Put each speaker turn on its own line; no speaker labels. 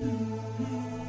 Música